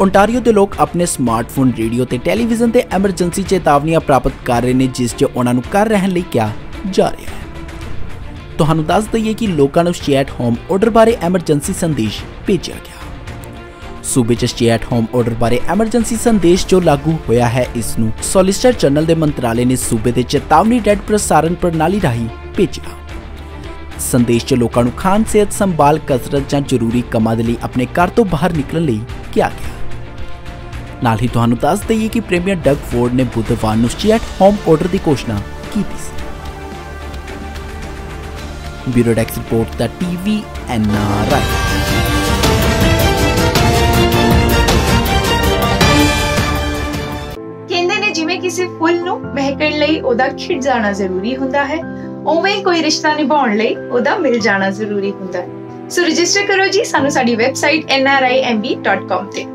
Ontario ਦੇ ਲੋਕ ਆਪਣੇ ਸਮਾਰਟਫੋਨ ਰੇਡੀਓ ਤੇ ਟੈਲੀਵਿਜ਼ਨ ਤੇ ਐਮਰਜੈਂਸੀ ਚੇਤਾਵਨੀਆਂ ਪ੍ਰਾਪਤ ਕਰ ਰਹੇ ਨੇ, ਜਿਸ 'ਚ ਉਹਨਾਂ ਨੂੰ ਕਰ ਰਹਿਣ ਲਈ ਕਿਹਾ ਜਾ ਰਿਹਾ ਹੈ। ਤੁਹਾਨੂੰ ਦੱਸ ਦਈਏ ਕਿ ਲੋਕਾਂ ਨੂੰ ਸਟੇ ਐਟ ਹੋਮ ਆਰਡਰ ਬਾਰੇ ਐਮਰਜੈਂਸੀ ਸੰਦੇਸ਼ ਭੇਜਿਆ ਗਿਆ। ਸੂਬੇ 'ਚ ਸਟੇ ਐਟ ਹੋਮ ਆਰਡਰ ਬਾਰੇ ਐਮਰਜੈਂਸੀ ਸੰਦੇਸ਼ ਜੋ ਲਾਗੂ ਹੋਇਆ ਹੈ, ਇਸ ਨੂੰ ਸੋਲਿਸਿਟਰ ਜਨਰਲ ਦੇ ਮੰਤਰਾਲੇ ਨੇ ਸੂਬੇ ਦੇ ਚੇਤਾਵਨੀ ਰੈਡ ਪ੍ਰਸਾਰਣ ਪ੍ਰਣਾਲੀ ਰਾਹੀਂ ਭੇਜਿਆ। ਸੰਦੇਸ਼ 'ਚ ਲੋਕਾਂ ਨੂੰ ਖਾਨ ਸਿਹਤ ਸੰਭਾਲ ਕਸਰਤ ਜਾਂ ਜ਼ਰੂਰੀ ਕੰਮਾਂ ਦੇ ਲਈ ਆਪਣੇ ਘਰ ਤੋਂ ਬਾਹਰ ਨਿਕਲਣ ਲਈ ਕਿਹਾ ਗਿਆ। ਨਾਲ ਹੀ ਤੁਹਾਨੂੰ ਦੱਸ ਦਈਏ ਕਿ ਪ੍ਰੀਮੀਅਰ ਡਗ ਫੋਰਡ ਨੇ ਬੁੱਧਵਾਰ ਨੂੰ ਸਟੇ ਹੋਮ ਆਰਡਰ ਦੀ ਘੋਸ਼ਣਾ ਕੀਤੀ ਸੀ। ਬਿਊਰੋ ਡੈਕਸ ਰਿਪੋਰਟ ਦਾ ਟੀਵੀ ਐਨਆਰਆਈ ਜਿਵੇਂ ਕਿਸੇ ਫੁੱਲ ਨੂੰ ਮਹਿਕਣ ਲਈ ਉਹਦਾ ਖਿੜ ਜਾਣਾ ਜ਼ਰੂਰੀ ਹੁੰਦਾ ਹੈ, ਉਵੇਂ ਹੀ ਕੋਈ ਰਿਸ਼ਤਾ ਨਿਭਾਉਣ ਲਈ ਉਹਦਾ ਮਿਲ ਜਾਣਾ ਜ਼ਰੂਰੀ ਹੁੰਦਾ ਹੈ। ਸੋ ਰਜਿਸਟਰ ਕਰੋ ਜੀ ਸਾਨੂੰ ਸਾਡੀ ਵੈਬਸਾਈਟ nrimb.com ਤੇ।